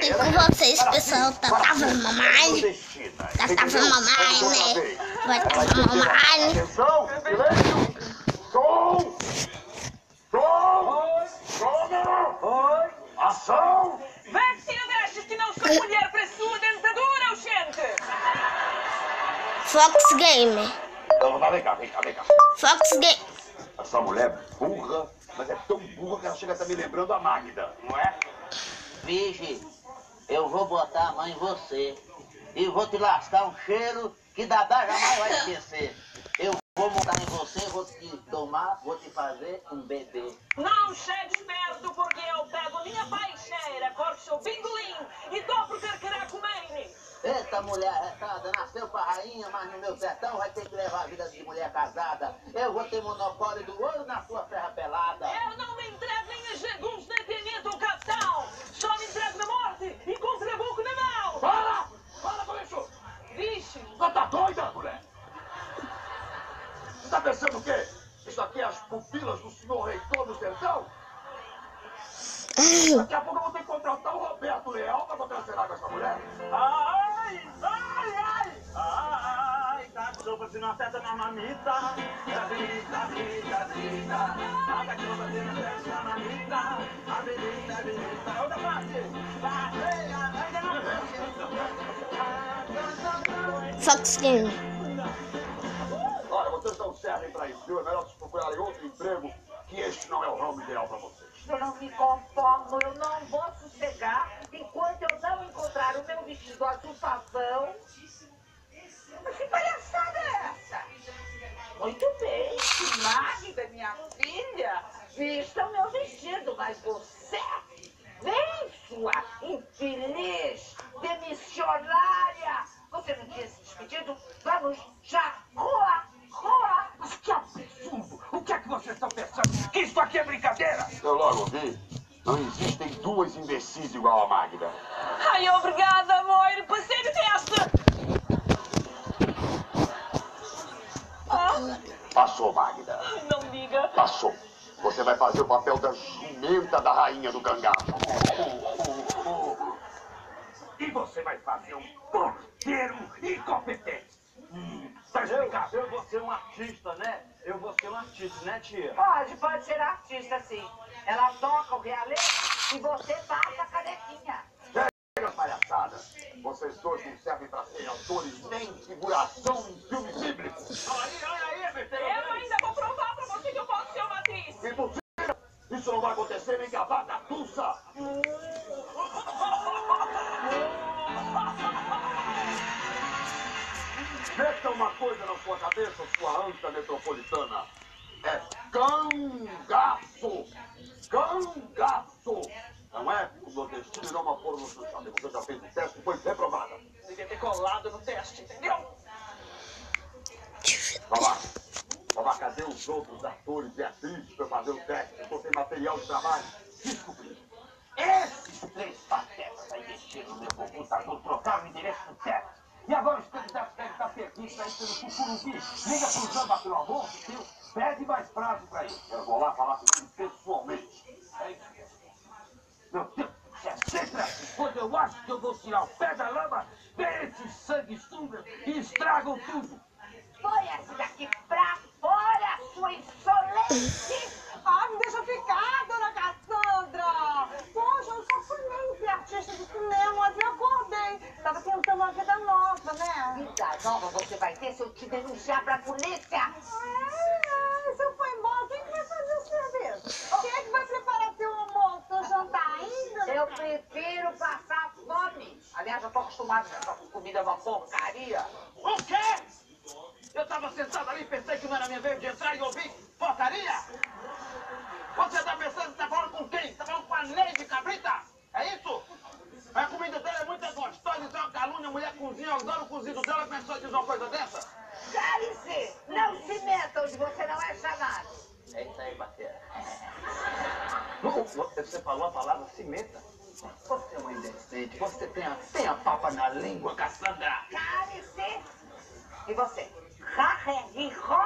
E com vocês, pessoal, tá travando mamãe. Tá travando mamãe, né? Vai travar mamãe. Atenção, silêncio. Som. Som. Som. Ação. Vê se achas que não sou mulher para sua dentadura, gente! Fox Game. Então, vem cá, vem cá, vem cá. Fox Game. Essa mulher burra, mas é tão burra que ela chega a estar me lembrando a Magda, não é? Vige, eu vou botar a mão em você. E vou te lascar um cheiro que Dadá jamais vai esquecer. Eu vou montar em você, vou te tomar, vou te fazer um bebê. Não chegues perto porque eu pego minha baixeira, corto seu bingolim e dou pro carcará comer. Eita mulher retada, nasceu pra rainha, mas no meu sertão vai ter que levar a vida de mulher casada. Eu vou ter monopólio do ouro na sua Você tá pensando o quê? Isso aqui é as pupilas do senhor reitor do sertão? Daqui a pouco eu vou ter que contratar o Roberto Leal pra contracenar com essa mulher. Ai, ai, ai, ai, tá sopa se não acerta na mamita. Dadita, dadita, dadita, a cachorra se não acerta na mamita. A belita, a belita, outra parte. Ainda não Fox Game. Vocês não servem pra isso? É melhor vocês procurarem outro emprego, que este não é o ramo ideal pra vocês. Eu não me conformo, eu não vou você vai fazer um porteiro incompetente. Hum, tá explicado? Eu vou ser um artista, né? Eu vou ser um artista, né, tia? Pode, pode ser artista, sim. Ela toca o realengo e você passa a canequinha. Chega, palhaçada. Vocês dois não servem pra serem autores nem figuração em filme bíblico. Aí, aí, aí, besteira. Eu ainda vou provar pra você que eu posso ser uma atriz. Impossível! Isso não vai acontecer nem que a vaca Meta uma coisa na sua cabeça, sua anta metropolitana. É cangaço! Cangaço! Não é? O nordestino não uma porra no. Você já fez o teste e foi reprovada. Devia ter colado no teste, entendeu? Vamos lá. Vamos lá, cadê os outros atores e atrizes para fazer o teste? Tô sem material de trabalho. Descobri. Pelo Cucurubi. Liga pro Jamba, pelo amor de Deus. Pede mais prazo pra ele. Eu vou lá falar com ele pessoalmente. É isso mesmo. Meu Deus, é sempre assim. Quando eu acho que eu vou tirar o pé da lama, vem esses sanguessugas e estragam tudo. Põe essa daqui pra fora, sua insolente! Ah, me deixa ficar, dona Cassandra! Poxa, eu só fui meio que artista de cinema, eu acordei. Tava tentando uma vida nova, né? Vida nova você vai ter se eu te denunciar pra polícia! É, se eu for embora, quem que vai fazer o serviço? Quem é que vai preparar teu almoço, teu jantar ainda? Eu prefiro passar fome! Aliás, eu tô acostumado com essa comida é uma porcaria! O quê? Eu tava sentado ali e pensei que não era minha vez de entrar e ouvir porcaria? Você tá pensando que tá falando com quem? Tá falando com a Neide Cabrita? É isso? A comida dela é muito gostosa, isso é uma calúnia, a mulher cozinha, eu adoro o cozido dela, começou a dizer uma coisa dessa? Cale-se! Não se meta onde você não é chamado! É isso aí, parceiro. Você falou a palavra cimenta? Você é uma indecente, você tem a, tem a papa na língua, Cassandra. Cale-se! E você? Rarrerró,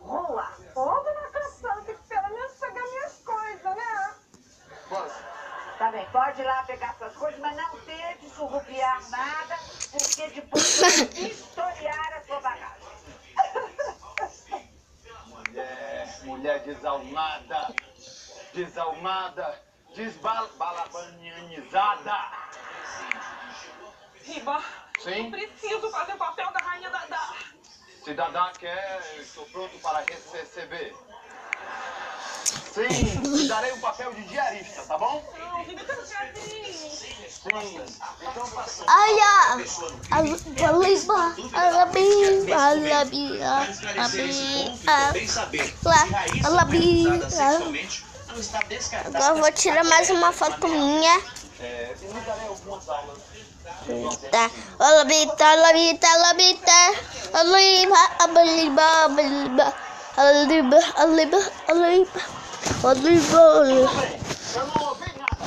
rua! Ô, dona Cassandra, tem que pelo menos pegar minhas coisas, né? Posso? Tá bem, pode ir lá pegar suas coisas, mas não copiar nada, porque depois eu vou historiar a sua bagagem. Mulher, mulher desalmada, desalmada, desbalabanizada. Riba, Sim, preciso fazer o papel da rainha da... da... cidadã quer, eu estou pronto para receber. Sim, te darei um papel de diarista, tá bom? Não, ser atriz. Sim. Então. Olha! Aliba, alabi, alabi, alabi, Bem saber. alabi. Sexualmente não está descartada. Agora eu vou tirar mais uma foto minha. É, eu lhe darei algumas aulas. Tá. Alabita, alabita, alabita. Aliba, abaliba, abaliba. Aliba, aliba, aliba. Aliba. Bem, eu não ouvi nada.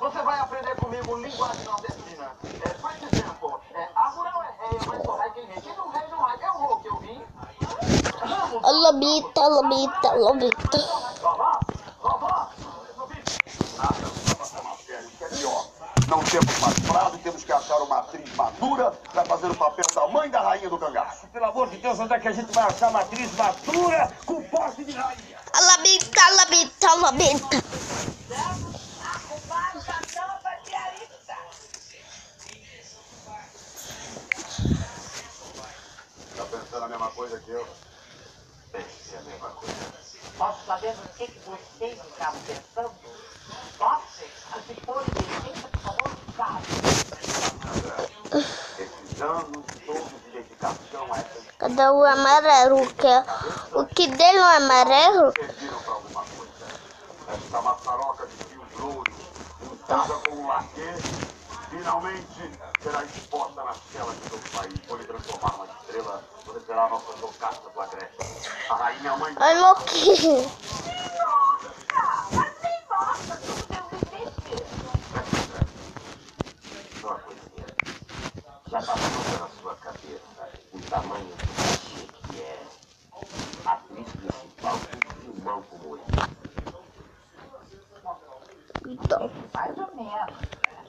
Você vai aprender comigo linguagem nordestina. É, por exemplo, é, a rural é rei, mas só rei quem rei. Quem não rei, não rei. É o rolo que eu vi. Vovó, vovó. Nada, não é temos mais prazo e temos que achar uma atriz madura para fazer o papel da mãe da rainha do cangaço. Pelo amor de Deus, onde é que a gente vai achar uma atriz madura com porte de rainha? Alabita, uma nova diarista. Tá pensando a mesma coisa que eu? Pense a mesma coisa. Posso saber no que, que vocês estavam pensando? Posso? Se for licença, por favor, sabe. Esses anos todos de dedicação a essa Cadê o amarelo? O que, o que dele é o amarelo? serviram para alguma coisa. Essa maçaroca de fios louros, untada com laque, finalmente será exposta nas telas de todo o país. Vou lhe transformar uma estrela, vou será a nossa loucaça do Agreste. A rainha mãe Ai, coisinha. Já passou pela sua cabeça o tamanho do cachê que é a atriz principal de um filmão como esse. Então, Mais ou menos. né?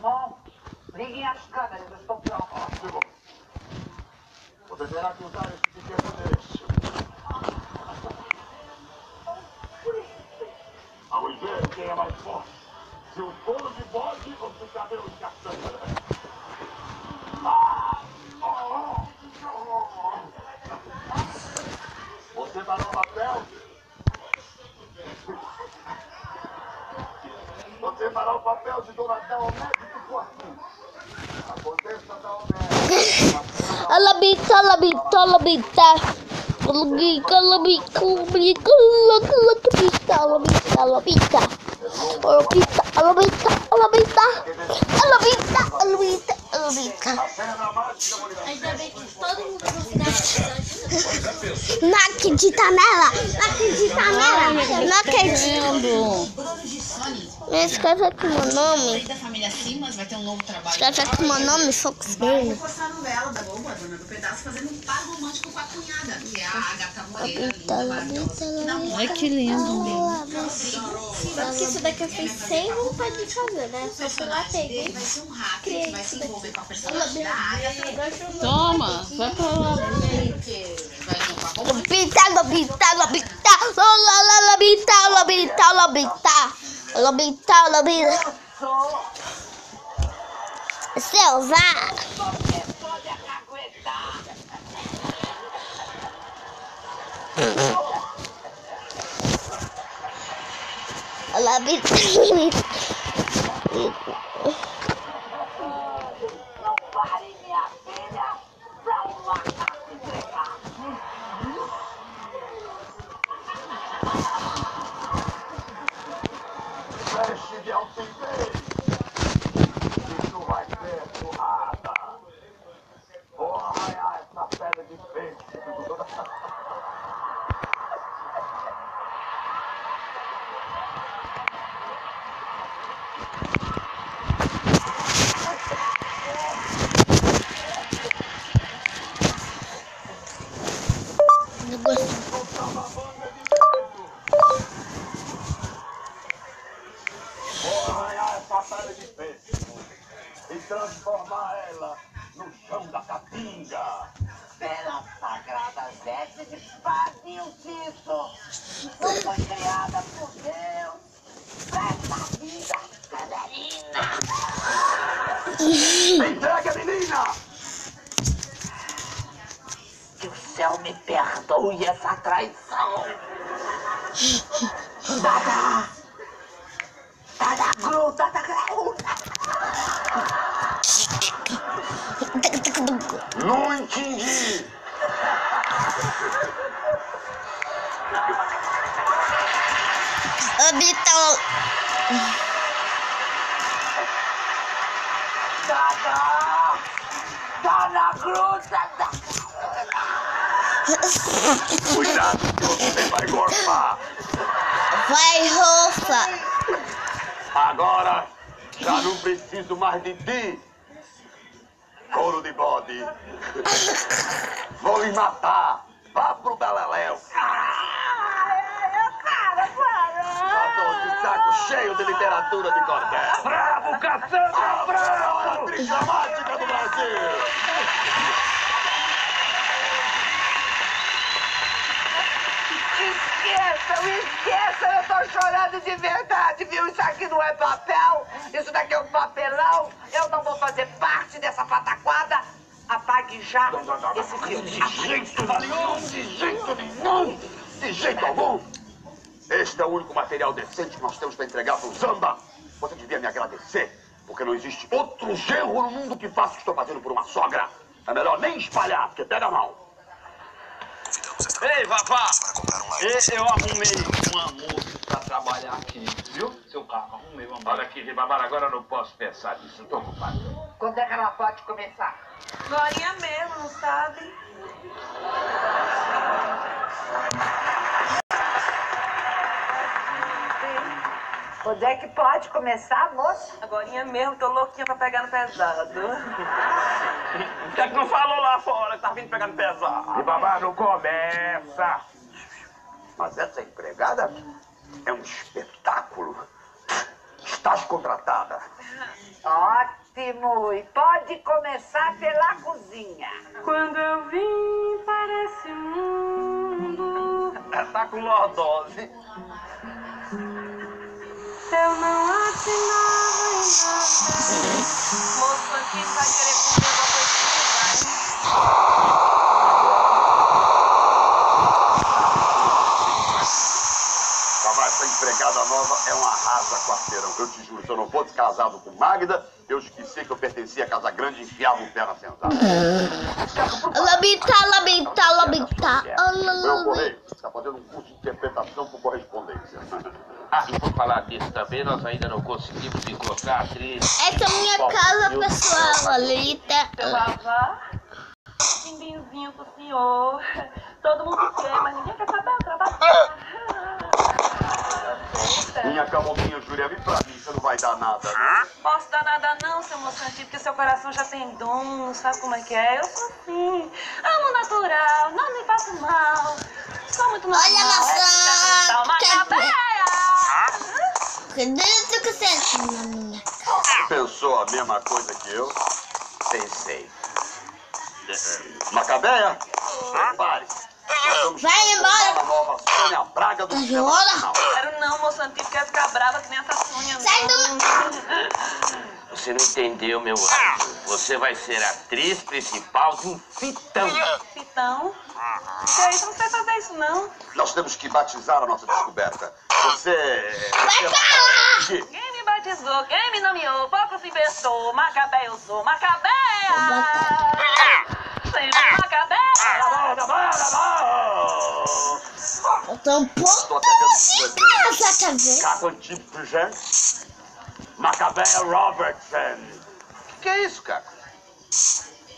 Bom, liguem as câmeras. Ótimo. Você terá que usar esse pequeno adereço. Vamos ver quem é mais forte. Se o touro de bode ou se o cabelo de castanha. Ah! Oh, oh, oh. Você tá no papel? Você fará o papel de Dona Dalmédia alabita, alabita. Alabita, alabita, alabita, alabita, alabita, alabita. Alabita, alabita, alabita. Alabita, alabita, alabita. A perna mágica, Mônica. Ainda bem que todo mundo final Não acredita nela? Não acredita nela? Não acredito. Escreve aqui meu nome. vai. Escreve aqui meu nome, Fox Game. postar a novela da Globo, a dona do pedaço, fazendo um par romântico com a cunhada, que é a Agatha Moreira, linda, maravilhosa. Ai, que lindo. Porque isso daqui eu fiz sem vontade de fazer, né? Só fui lá, peguei. Vai ser um hacker que vai se envolver com a personagem da Agatha. Toma, vai pra lá. Lobita, lobita, lobita. Lola, lobita, lobita, lobita. Lobita, lobita. Selva. Você pode acaguetar. Lobita, lobita. Dada! Dada, grow, dada, grow! Non intingi! Обитал. Dada! Dada, grow, dada! Cuidado que você vai gorfar! Vai, Rofa. Agora já não preciso mais de ti! Couro de bode! Vou lhe matar! Vá pro Beleléu! Saco cheio de literatura de cordel! Bravo, Cassandra! Bravo! Atriz dramática do Brasil! Esqueçam, esqueçam, eu tô chorando de verdade, viu? Isso aqui não é papel, isso daqui é um papelão. Eu não vou fazer parte dessa pataquada. Apague já esse filme. De jeito nenhum! De jeito nenhum! De jeito algum! Este é o único material decente que nós temos para entregar pro Zamba. Você devia me agradecer, porque não existe outro genro no mundo que faça o que estou fazendo por uma sogra. É melhor nem espalhar, porque pega mal. Ei! E- Eu arrumei uma moça pra trabalhar aqui, viu? Seu carro, arrumei uma moça. Olha aqui, Ribamar, agora eu não posso pensar nisso. Estou ocupado. Quando é que ela pode começar? Glorinha mesmo, não sabe? Quando é que pode começar, moça? Agorinha mesmo, tô louquinha pra pegar no pesado. Por que é que não falou lá fora que tá vindo pegando pesado? Ribamar, não começa! Mas essa empregada é um espetáculo. Estás contratada. Ótimo! E pode começar pela cozinha. Quando eu vim para esse mundo, Tá com lordose. Eu não assinava em nada. Moço aqui vai querer comer uma coisinha, vai. Babá, empregada nova é uma rasa quarteirão. Eu te juro, se eu não fosse casado com Magda, eu esqueci que eu pertencia à Casa Grande e enfiava o pé na senzala. Labita, labita, labita. Meu correio está fazendo um curso de interpretação por correspondência. Ah, e por falar disso também, nós ainda não conseguimos encontrar a atriz. Essa é a minha casa pessoal, Lolita. Seu Vavá, pimbinzinho pro senhor. Todo mundo quer, mas ninguém quer saber o trabalho. Minha camominha, Júlia, vem pra mim, você não vai dar nada, né? Posso dar nada não, seu moçantinho, porque seu coração já tem dom, sabe como é que é? Eu sou assim, amo natural, não me faço mal. Sou muito normal. Olha a maçã, Dá uma quer cabeça. Cadê esse que você minha? Pensou a mesma coisa que eu? Pensei. Macabeia, pare. Vai embora. Nova Sônia Braga do cinema Moçantinho, quer ficar brava que nem essa Sônia. Sai não. Você não entendeu, meu anjo. Você vai ser a atriz principal de um fitão. Então, que é isso? Não sei fazer isso, não. Nós temos que batizar a nossa descoberta. Você. Vai cá! Que- Quem me batizou, quem me nomeou, pouco se pensou. Macabé, eu sou Macabeia. Sempre Macabeia. Eu tô um pouco desenho. essa cabeça. Caco antigo, gente. Macabeia Robertson. O que é isso, cara?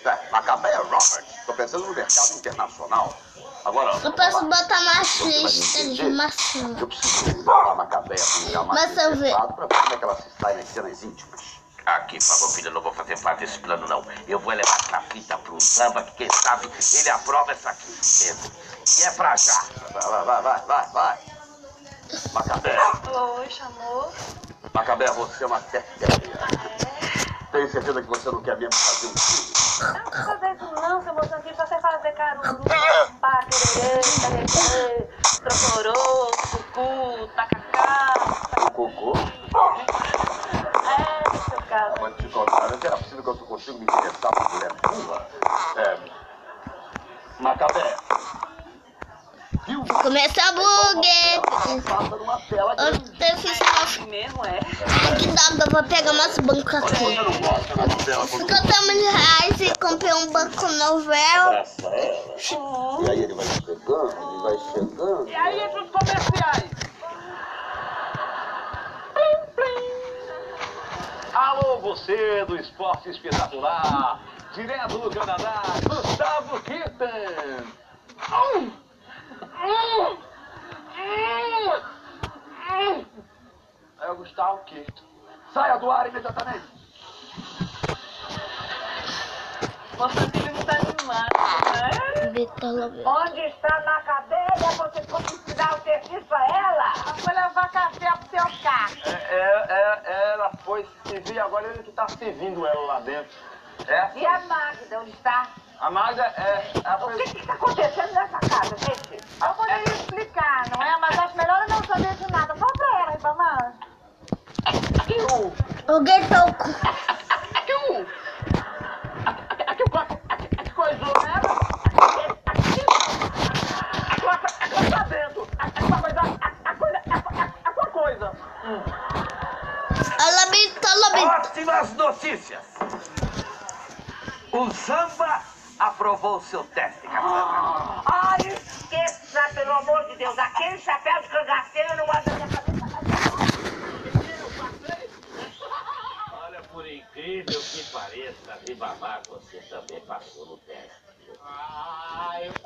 É, Macabeia Roberts. Tô pensando no mercado internacional. Agora. Eu posso botar mais você vai me lista de maçã. Eu preciso botar a Macabeia pra um lugar mais Mas eu pra ver como é que ela se sai nas cenas íntimas. Aqui, Farroupilha, eu não vou fazer parte desse plano, não. Eu vou levar essa fita pro samba, que quem sabe ele aprova essa aqui mesmo. E é pra já. Vai, vai, vai, vai, vai, vai. Macabeia. Oi, chamou. Macabeia, você é uma secretária. Tenho certeza que fazer um filme. Não precisa fazer isso não, seu pra você fazer caruru, pá, quererê, tarerê, trocorô, cucu, tacacá, Cocô? Caso. Mas te contar, não era possível que eu consigo me interessar por mulher burra. É. Macabé. Viu? Começa a bugue. Eu fiz uma... Mesmo é. Ai, que dá, eu vou pegar umas bancas aqui. Quando 50 mil reais e comprei um banco novel. E aí ele vai chegando, ele vai chegando. E aí entre os comerciais? Você do esporte espetacular, direto do Canadá, Gustavo Kitten. É o Gustavo Quito. Saia do ar imediatamente. Moção aqui não tá animado, né? Velho. Onde está na cadeia? Você conseguiu dar o serviço a ela? Vou levar café pro seu carro. É, é, é, ela foi se servir, agora ele que tá servindo ela lá dentro. É? E a Magda, onde está? A Magda é. Ela O que está acontecendo nessa casa, gente? Eu poderia explicar, não é? Mas acho melhor eu não saber de nada. Fala pra ela, Ribamar. O Guetoco. Que coisou ela? Aquela tá dentro. Aquela coisa. A coisa. A sua coisa. Bitola. Ótimas notícias! O Samba aprovou o seu teste, Cassandra. Ai, esqueça, pelo amor de Deus. Aquele chapéu de cangaceiro não guarda minha cabeça. Olha, por incrível que pareça, Ribamar, você também passou no teste. Ai, o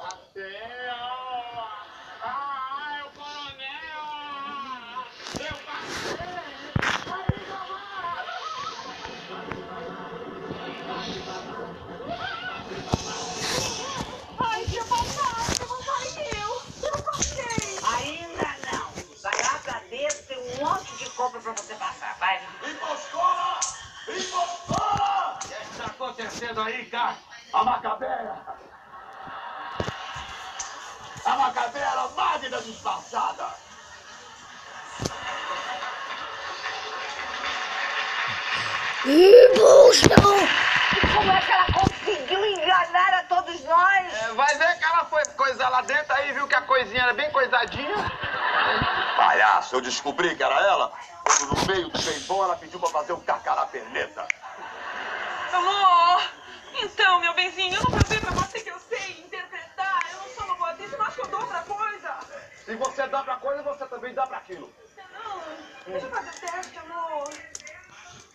descobri que era ela quando no meio do bem bom ela pediu pra fazer um carcará perneta. Amor, então, meu benzinho, eu não provei pra você que eu sei interpretar. Eu não sou uma boa atriz, mas que eu dou outra coisa. Se você dá pra coisa, você também dá pra aquilo. Não, deixa eu fazer teste, amor.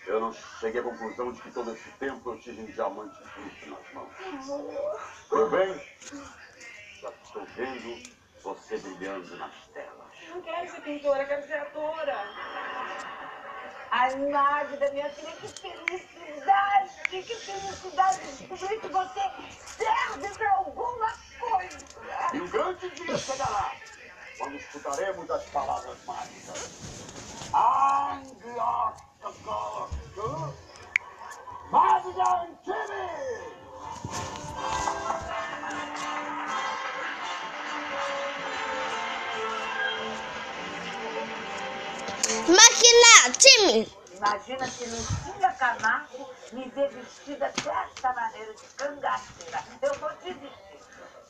Eu não cheguei à conclusão de que todo esse tempo eu tive um diamante bruto nas mãos. Meu bem, já estou vendo você brilhando nas telas. Não quero ser pintora, quero ser atora. Ai, Magda, minha filha, que felicidade! Que felicidade descobrir que você serve pra alguma coisa! E um grande dia chegará, quando escutaremos as palavras mágicas. Magda Antimi! Máquina, time. Imagina se Lucília Camargo me ver vestida dessa maneira de cangaceira. Eu vou desistir.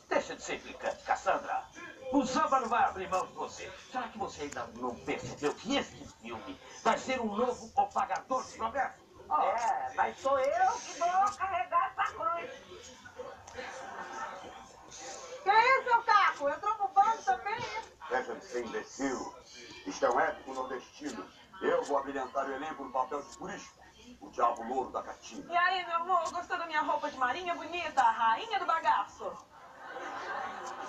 Deixa de ser implicante, Cassandra. O Samba não vai abrir mão de você. Será que você ainda não percebeu que este filme vai ser um novo O Pagador de Promessas? É, mas sou eu que vou carregar essa cruz. Que isso, seu Caco? Entrou no banco também? Deixa de ser imbecil. Isto é um épico nordestino. Eu vou abrilhantar o elenco no papel de Purisco, o diabo louro da Catinga. E aí, meu amor, gostou da minha roupa de marinha bonita? Rainha do bagaço.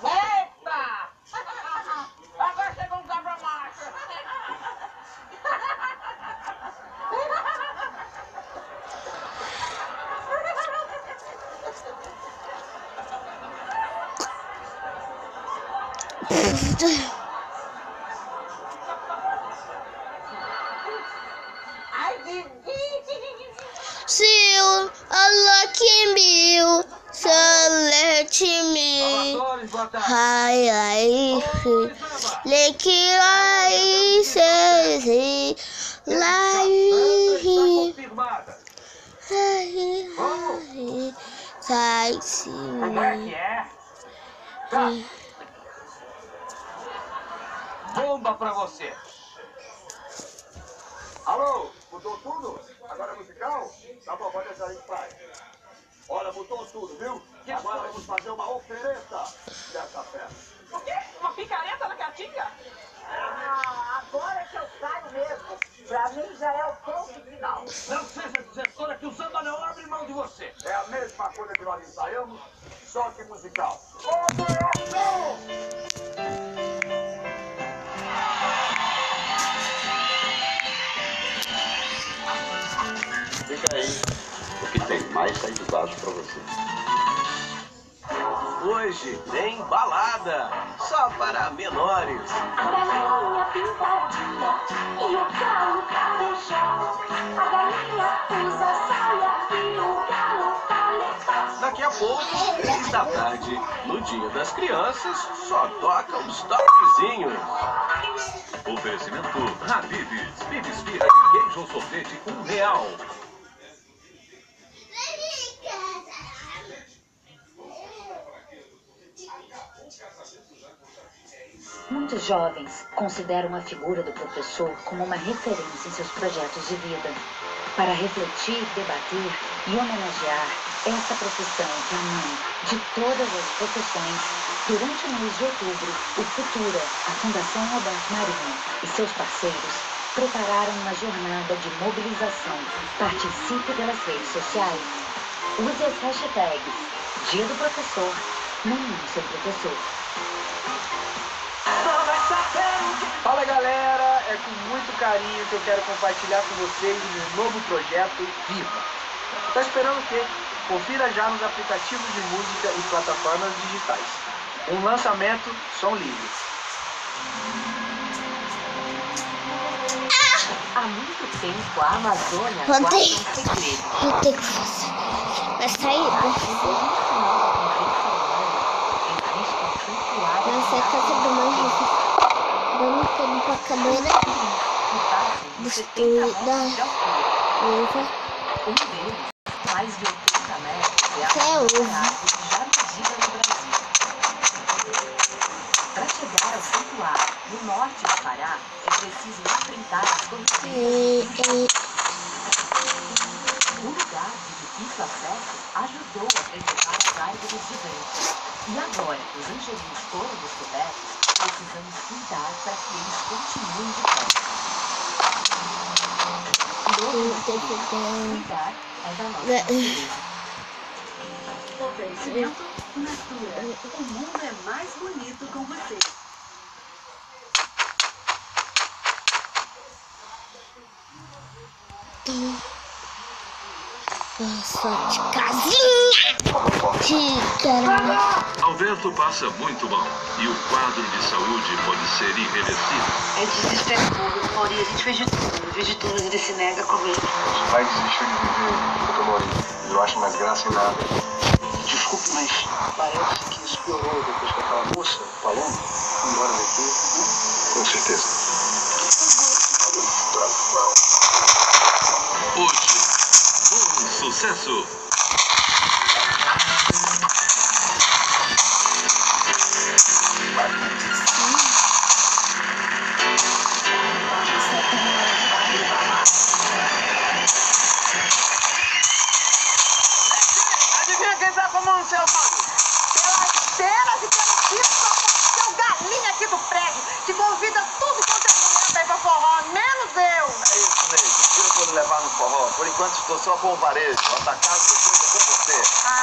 Eita! Agora chegou um cabra macho. Ai, ai, Oi, Samba. Leque ai, se, lá, Cassandra está confirmada. sai, sim. Como é que é? Tá. Bomba pra você. Alô, mudou tudo? Agora é musical? Tá bom, pode deixar em paz. Olha, mudou tudo, viu? Agora vamos fazer uma oferenda dessa festa. O quê? Uma picareta na caatinga? Ah, agora é que eu saio mesmo. Pra mim já é o ponto final. Não seja desertora que o samba não abre mão de você. É a mesma coisa que nós ensaiamos, só que musical. Operação! Fica aí, porque tem mais saídas pra você. Hoje tem balada, só para menores. A galinha pintadinha e o galo calejão. A galinha usa saia e o galo paletó. Daqui a pouco, três da tarde, no Dia das Crianças, só toca os topzinhos. Oferecimento Habibs, Bibis Firra e queijo sorvete um real. Muitos jovens consideram a figura do professor como uma referência em seus projetos de vida. Para refletir, debater e homenagear essa profissão que a mãe de todas as profissões, durante o mês de outubro, o Futura, a Fundação Roberto Marinho e seus parceiros prepararam uma jornada de mobilização. Participe pelas redes sociais. Use as hashtags Dia do Professor, Manhã Sem Professor. É com muito carinho que eu quero compartilhar com vocês o meu novo projeto Viva. Tá esperando o quê? Confira já nos aplicativos de música e plataformas digitais. Um lançamento som livre. Há muito tempo a Amazônia Vou guarda ter- um segredo. Vou ter que fazer. Vai sair, né? Nossa, é a casa do Manrique. Vamos tudo mais de 80 metros, é é a maior árvore já medida no Brasil. Para chegar ao santuário no norte do Pará, é preciso enfrentar as e, O lugar de difícil acesso ajudou a preservar as árvores gigantes. E agora, os angelinos foram descobertos, precisamos cuidar para que eles continuem de pé. Cuidar é da nossa Né? natureza. Oferecimento Natura. O mundo é mais bonito com você. Nossa, de casinha. De caramba. Alberto passa muito mal e o quadro de saúde pode ser irreversível. É desesperador, Mauri. A gente fez de tudo. Fez de tudo, mas ele se nega a comer. Os pais desistiu de viver, doutor Maurício. Eu não acho mais graça em nada. Desculpe, mas parece que isso piorou depois que aquela moça, Paloma, foi embora daqui. Com certeza. Hoje, sucesso. Adivinha quem tá seu? Pelas cenas e pelo só seu galinha aqui do prédio, que convida pra pra forró, menos eu. É isso mesmo. Tira quando levar no forró. Por enquanto estou só com o varejo. Atacado depois é com você. Ah,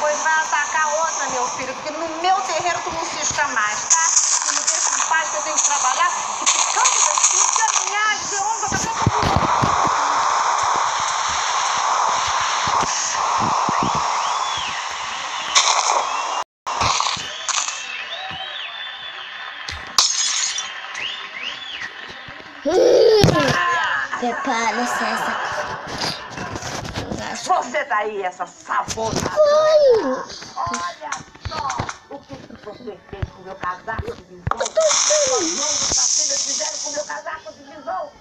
pois vai atacar outra, meu filho, porque no meu terreiro tu não cisca mais, tá? Tu me deixa em paz que eu tenho que trabalhar, que ficando daqui, caminhar, dizer onde eu tô Prepara-se essa. Você daí, essa sabonada. Ai. Olha só o que você fez com meu casaco de visão. Suas mãos da filha fizeram com meu casaco de visão.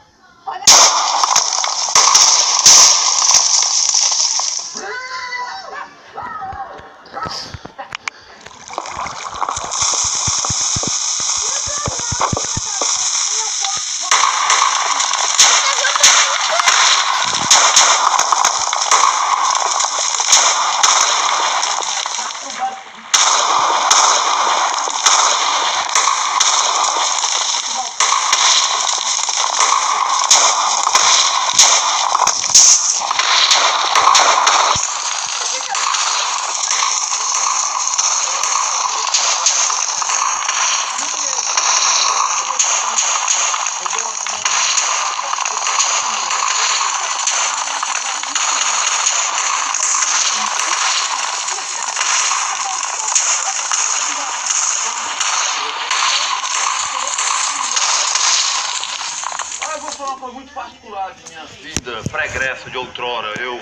Particular de minha vida pregressa de outrora. Eu.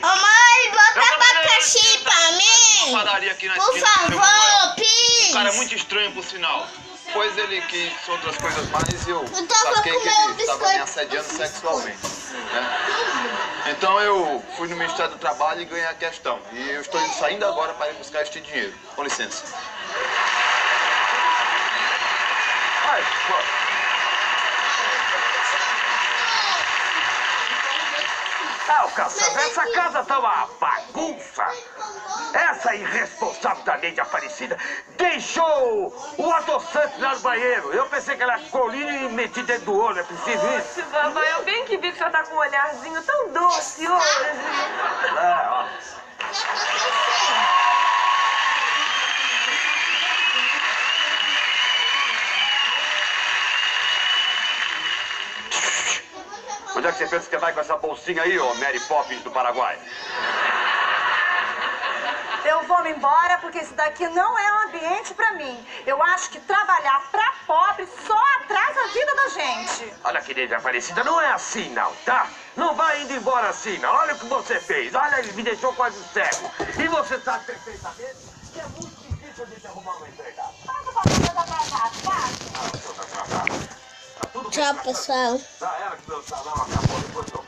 Mamãe, bota abacaxi pra mim. Padaria aqui na Por favor, Um please. cara muito estranho, por sinal. Pois ele quis outras coisas mais e eu Eu tava saquei que ele estava me assediando sexualmente. né? Então eu fui no Ministério do Trabalho e ganhei a questão. E eu estou saindo agora para ir buscar este dinheiro. Com licença. Ai, Ah, Cassandra, essa casa tá uma bagunça. Essa irresponsável da Neide Aparecida deixou o adoçante lá no banheiro. Eu pensei que ela colina e meti dentro do olho. É preciso isso? Oxe, vovó, eu bem que vi que o senhor tá com um olharzinho tão doce hoje. É, ó. Onde é que você pensa que vai com essa bolsinha aí, ô Mary Poppins do Paraguai? Eu vou me embora porque isso daqui não é um ambiente pra mim. Eu acho que trabalhar pra pobre só atrasa a vida da gente. Olha, querida Aparecida, não é assim não, tá? Não vai indo embora assim não. Olha o que você fez. Olha, ele me deixou quase cego. E você sabe perfeitamente que é muito difícil de arrumar uma empregada. Ah, ela que meu salão acabou depois que eu